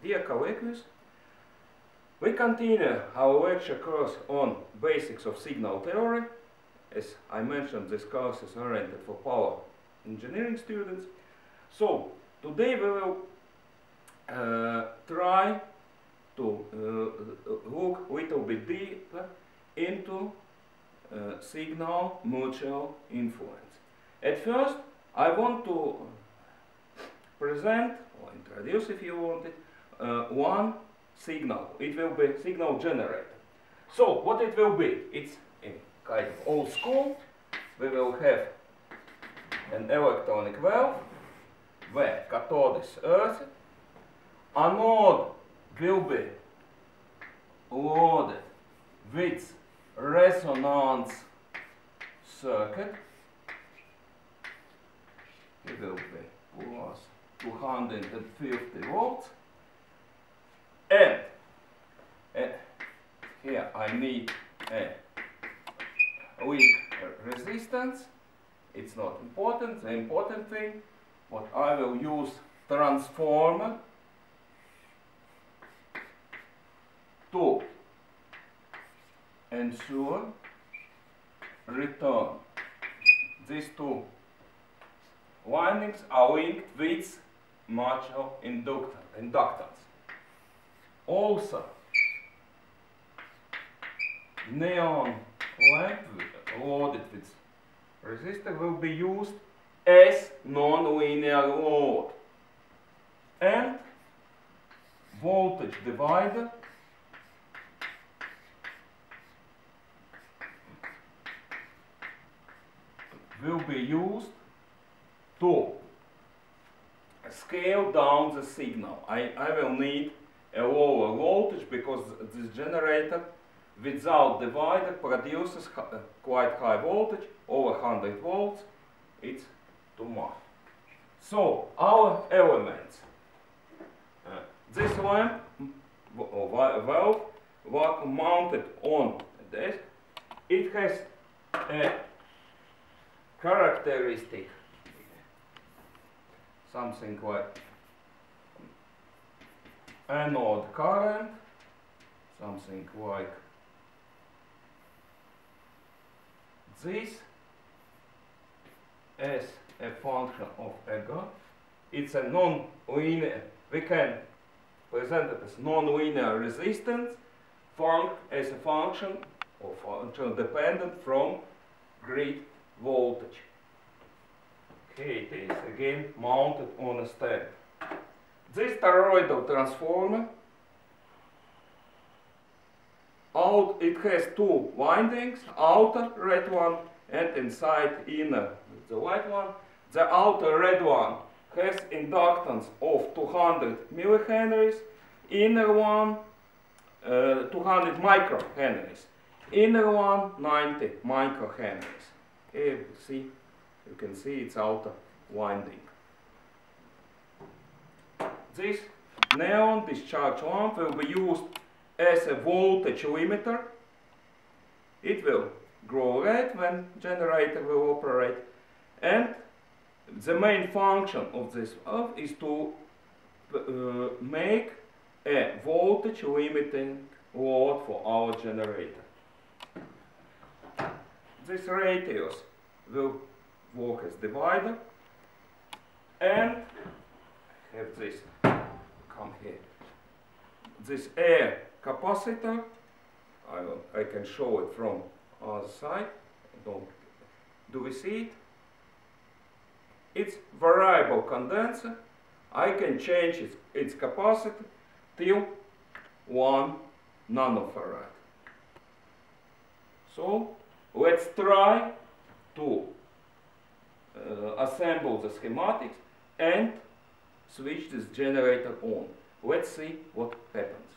Dear colleagues, we continue our lecture course on basics of signal theory. As I mentioned, this course is oriented for power engineering students. So, today we will uh, try to uh, look a little bit deeper into uh, signal mutual influence. At first, I want to present, or introduce if you want it, uh, one signal. It will be signal generator. So, what it will be? It's in kind of old school. We will have an electronic valve where cathode is earthed. Anode will be loaded with resonance circuit. It will be plus 250 volts. And uh, here I need a weak resistance. It's not important. The important thing, what I will use transformer to ensure return. These two windings are linked with mutual inductance. Also, neon lamp loaded with resistor will be used as non-linear load. And voltage divider will be used to scale down the signal. I, I will need a lower voltage because this generator without divider produces quite high voltage, over 100 volts. It's too much. So, our elements. Uh, this lamp or valve was mounted on this. It has a characteristic something like anode current, something like this as a function of ego. It's a non-linear, we can present it as non-linear resistance func as a function or function dependent from grid voltage. Okay, it is again mounted on a stand. This toroidal transformer it has two windings, outer red one and inside inner the white one. The outer red one has inductance of 200 millihenries, inner one uh, 200 microhenries, inner one 90 microhenries. Okay, see, you can see it's outer winding. This neon discharge lamp will be used as a voltage limiter. It will grow red when generator will operate and the main function of this valve is to uh, make a voltage limiting load for our generator. This radius will work as divider and have this come here. This air capacitor, I, will, I can show it from other side. Don't, do we see it? It's variable condenser. I can change its, its capacity till 1 nanofarad. So let's try to uh, assemble the schematics and switch this generator on. Let's see what happens.